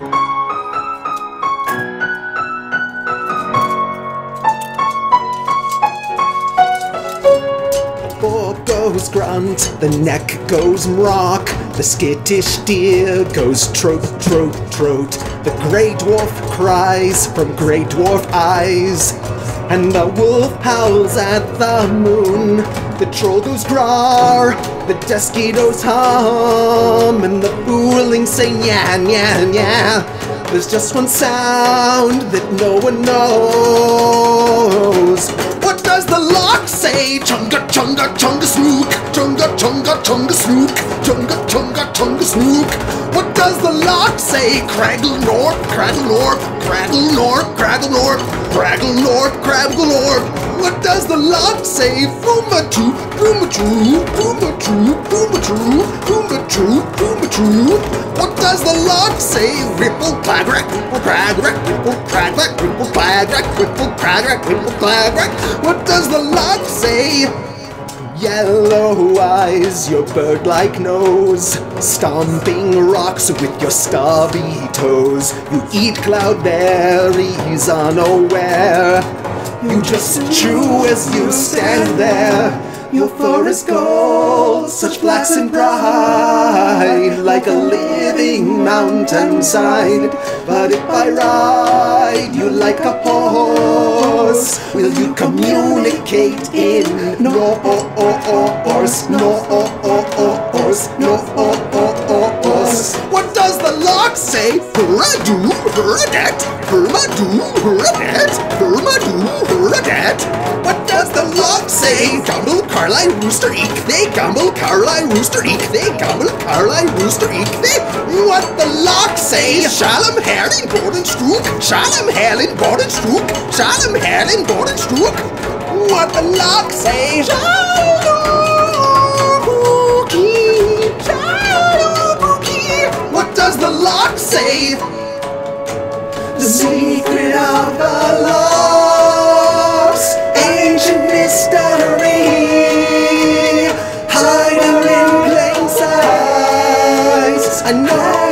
thank you goes grunt, the neck goes mrock, the skittish deer goes trot, trot, trot. The greydwarf cries from greydwarf eyes, and the wolf howls at the moon. The troll goes grar, the deathskitos hum, and the fulings say nya, nya, nya. There's just one sound that no one knows. What does the say? Chunga, chunga, chunga, snook. Chunga, chunga, chunga, snook. Chunga, chunga, chunga, snook. What does the Lox say? Craggle north, craggle north, craggle north, craggle north, craggle north, craggle north. What does the Lox say? Booma true, booma true, booma true, booma true, booma true, booma true. What does the Lox say? Ripple clag ripple clag ripple clag ripple clag ripple clag ripple clag. What does the? Yellow eyes, your bird-like nose, stomping rocks with your stubby toes. You eat cloudberries unaware. You just chew as you stand there. Your fur is gold, such flaxen pride, like a living mountainside. But if I ride you like a horse, will you communicate in Norse? Norse, Norse. What does the Lox say? Hurra-doo, hurra-dat, hurra-doo, hurra-dat, hurra-doo, hurra-dat. What does the Lox say? Gumble, Carline, Rooster, eek, they gumble, Carline, Rooster, eek, they gumble, Carline, Rooster, eek, they. What the Lox say? Shalom, Helen, Gordon, Strook, Shalom, Helen, Gordon, Strook, Shalom, Helen, Gordon, Strook. What the Lox say? Shalom, Pookie. What does the Lox say? The secret of the Lox, ancient mystery, hiding in plain sight. I know